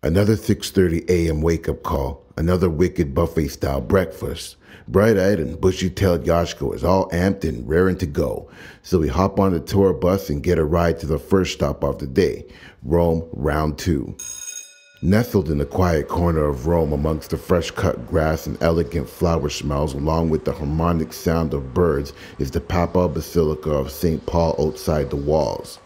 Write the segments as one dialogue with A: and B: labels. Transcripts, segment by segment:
A: Another 6:30 a.m. wake-up call, another wicked buffet-style breakfast. Bright-eyed and bushy-tailed Yashko is all amped and raring to go, so we hop on the tour bus and get a ride to the first stop of the day, Rome Round 2. Nestled in the quiet corner of Rome amongst the fresh-cut grass and elegant flower smells along with the harmonic sound of birds is the Papal Basilica of St. Paul outside the walls.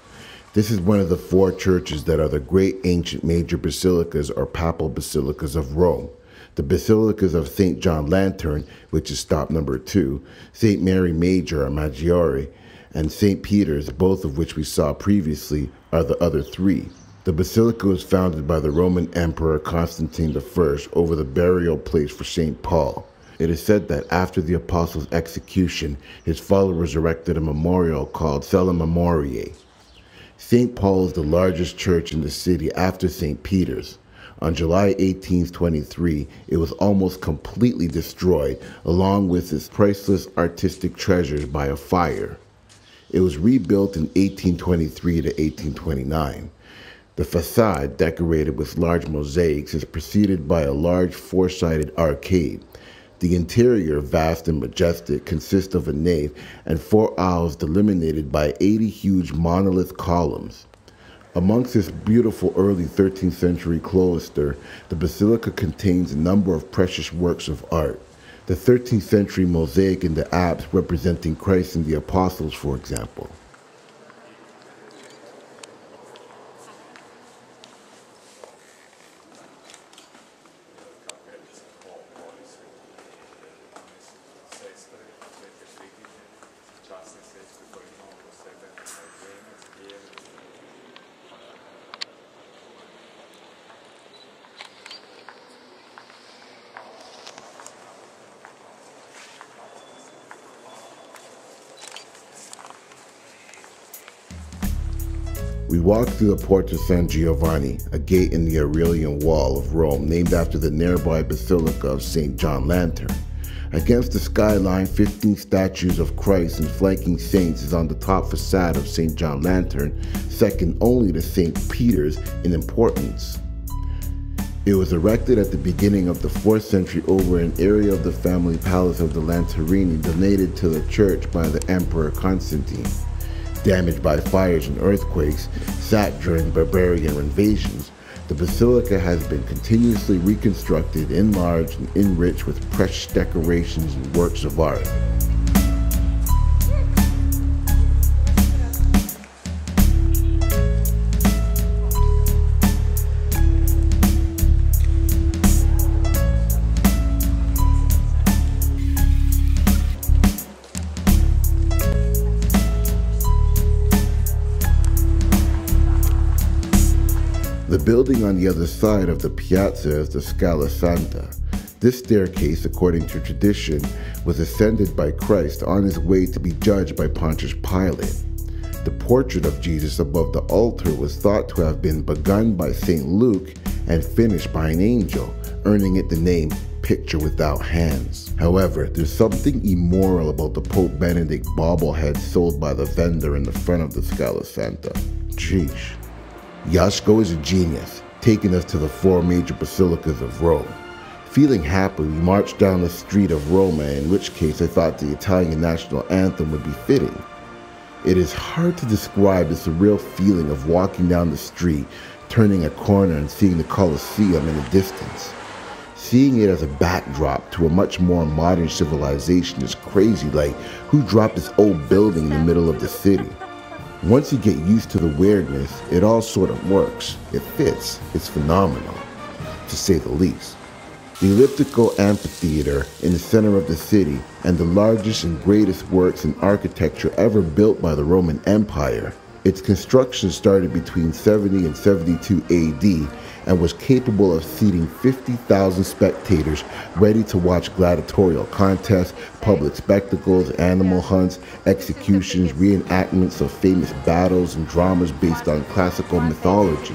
A: This is one of the four churches that are the great ancient major basilicas or papal basilicas of Rome. The basilicas of St. John Lateran, which is stop number two, St. Mary Major or Maggiore, and St. Peter's, both of which we saw previously, are the other three. The basilica was founded by the Roman Emperor Constantine I over the burial place for St. Paul. It is said that after the apostle's execution, his followers erected a memorial called Cella Memoriae. St. Paul is the largest church in the city after St. Peter's. On July 1823, it was almost completely destroyed, along with its priceless artistic treasures, by a fire. It was rebuilt in 1823 to 1829. The facade, decorated with large mosaics, is preceded by a large four sided arcade. The interior, vast and majestic, consists of a nave and four aisles delimited by 80 huge monolith columns. Amongst this beautiful early 13th century cloister, the basilica contains a number of precious works of art. The 13th century mosaic in the apse representing Christ and the apostles, for example. We walk through the Porta San Giovanni, a gate in the Aurelian Wall of Rome named after the nearby Basilica of St. John Lateran. Against the skyline, 15 statues of Christ and flanking saints is on the top facade of St. John Lateran, second only to St. Peter's in importance. It was erected at the beginning of the 4th century over an area of the family palace of the Laterani donated to the church by the Emperor Constantine damaged by fires and earthquakes, sacked during barbarian invasions, the basilica has been continuously reconstructed, enlarged, and enriched with precious decorations and works of art. Building on the other side of the piazza is the Scala Santa. This staircase, according to tradition, was ascended by Christ on his way to be judged by Pontius Pilate. The portrait of Jesus above the altar was thought to have been begun by St. Luke and finished by an angel, earning it the name Picture Without Hands. However, there's something immoral about the Pope Benedict bobblehead sold by the vendor in the front of the Scala Santa. Sheesh. Yashko is a genius, taking us to the four major basilicas of Rome. Feeling happy, we marched down the street of Roma, in which case I thought the Italian national anthem would be fitting. It is hard to describe the surreal feeling of walking down the street, turning a corner and seeing the Colosseum in the distance. Seeing it as a backdrop to a much more modern civilization is crazy, like who dropped this old building in the middle of the city? Once you get used to the weirdness, it all sort of works. It fits. It's phenomenal, to say the least. The elliptical amphitheater in the center of the city and the largest and greatest works in architecture ever built by the Roman Empire. Its construction started between 70 and 72 AD and was capable of seating 50,000 spectators ready to watch gladiatorial contests, public spectacles, animal hunts, executions, reenactments of famous battles, and dramas based on classical mythology.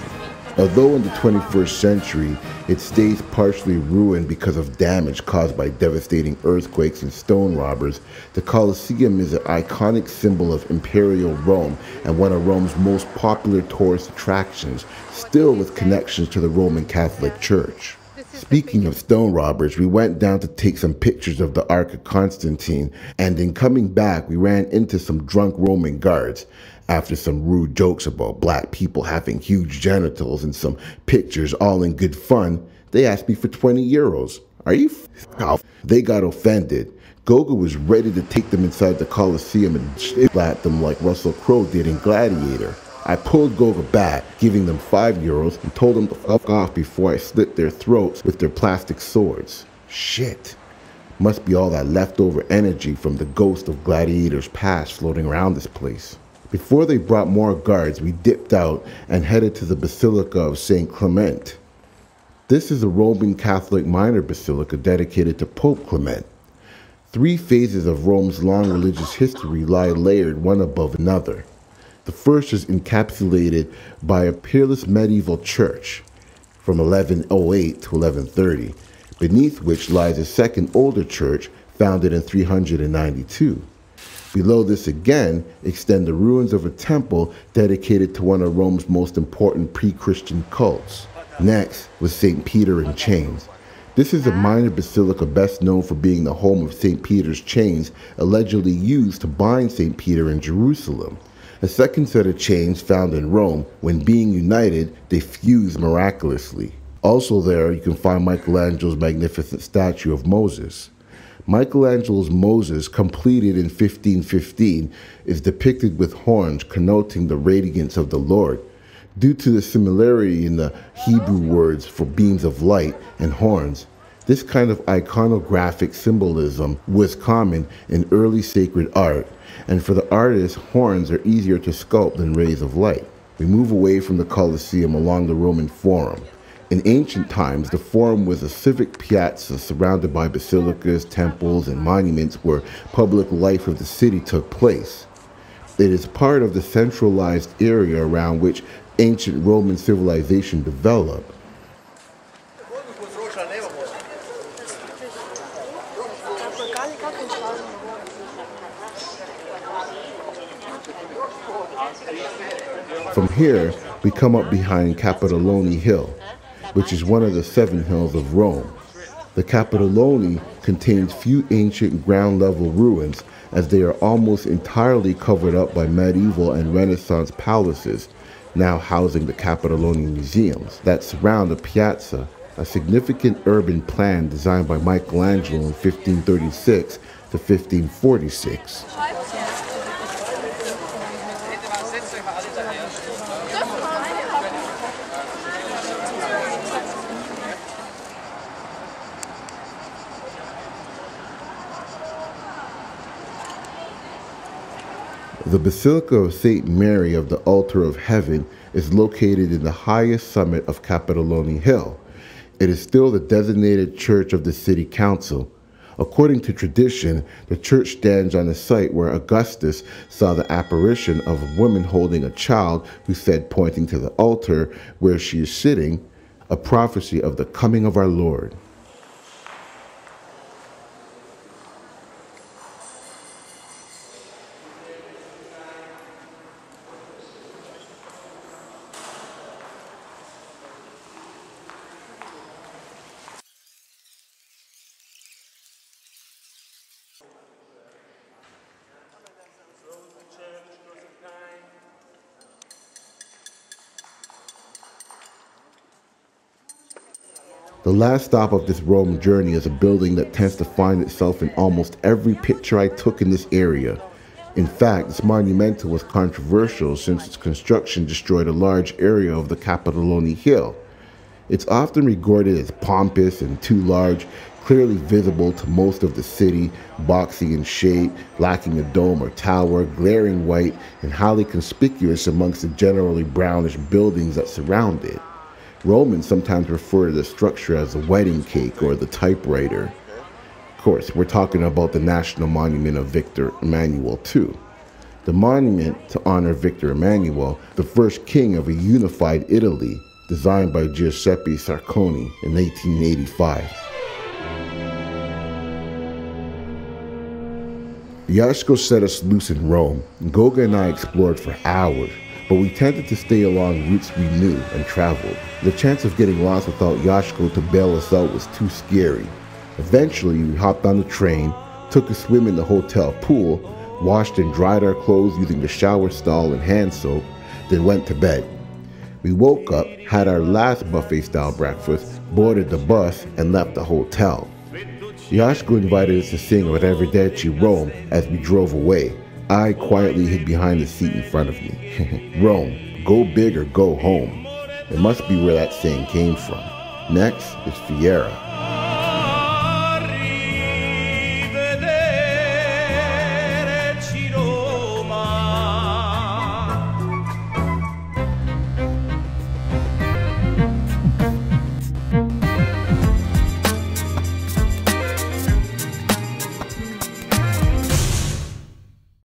A: Although in the 21st century it stays partially ruined because of damage caused by devastating earthquakes and stone robbers, the Colosseum is an iconic symbol of imperial Rome and one of Rome's most popular tourist attractions, still with connections to the Roman Catholic Church. Speaking of stone robbers, we went down to take some pictures of the Arch of Constantine, and in coming back, we ran into some drunk Roman guards. After some rude jokes about black people having huge genitals and some pictures all in good fun, they asked me for 20 euros. Are you f- They got offended. Goga was ready to take them inside the Colosseum and slap them like Russell Crowe did in Gladiator. I pulled Goga back, giving them five euros, and told them to fuck off before I slit their throats with their plastic swords. Shit. Must be all that leftover energy from the ghost of Gladiator's past floating around this place. Before they brought more guards, we dipped out and headed to the Basilica of St. Clement. This is a Roman Catholic minor basilica dedicated to Pope Clement. Three phases of Rome's long religious history lie layered one above another. The first is encapsulated by a peerless medieval church from 1108 to 1130, beneath which lies a second older church founded in 392. Below this again extend the ruins of a temple dedicated to one of Rome's most important pre-Christian cults. Next was St. Peter in Chains. This is a minor basilica best known for being the home of St. Peter's chains allegedly used to bind St. Peter in Jerusalem. A second set of chains found in Rome, when being united, they fuse miraculously. Also there, you can find Michelangelo's magnificent statue of Moses. Michelangelo's Moses, completed in 1515, is depicted with horns connoting the radiance of the Lord. Due to the similarity in the Hebrew words for beams of light and horns, this kind of iconographic symbolism was common in early sacred art, and for the artist, horns are easier to sculpt than rays of light. We move away from the Colosseum along the Roman Forum. In ancient times, the Forum was a civic piazza surrounded by basilicas, temples, and monuments where public life of the city took place. It is part of the centralized area around which ancient Roman civilization developed. From here, we come up behind Capitoline Hill which is one of the seven hills of Rome. The Capitoline contains few ancient ground level ruins as they are almost entirely covered up by medieval and Renaissance palaces, now housing the Capitoline museums that surround the piazza, a significant urban plan designed by Michelangelo in 1536 to 1546. The Basilica of St. Mary of the Altar of Heaven is located in the highest summit of Capitoline Hill. It is still the designated church of the city council. According to tradition, the church stands on the site where Augustus saw the apparition of a woman holding a child who said, pointing to the altar where she is sitting, a prophecy of the coming of our Lord. The last stop of this Rome journey is a building that tends to find itself in almost every picture I took in this area. In fact, this monumental was controversial since its construction destroyed a large area of the Capitoline Hill. It's often regarded as pompous and too large, clearly visible to most of the city, boxy in shape, lacking a dome or tower, glaring white, and highly conspicuous amongst the generally brownish buildings that surround it. Romans sometimes refer to the structure as the wedding cake or the typewriter. Of course, we're talking about the National Monument of Victor Emmanuel II. The monument to honor Victor Emmanuel, the first king of a unified Italy, designed by Giuseppe Sacconi in 1885. Yashko set us loose in Rome, Goga and I explored for hours, but we tended to stay along routes we knew and traveled. The chance of getting lost without Yashko to bail us out was too scary. Eventually, we hopped on the train, took a swim in the hotel pool, washed and dried our clothes using the shower stall and hand soap, then went to bed. We woke up, had our last buffet style breakfast, boarded the bus, and left the hotel. Yashko invited us to sing Arrivederci Rome as we drove away. I quietly hid behind the seat in front of me. Rome, go big or go home. It must be where that saying came from. Next is Fiera.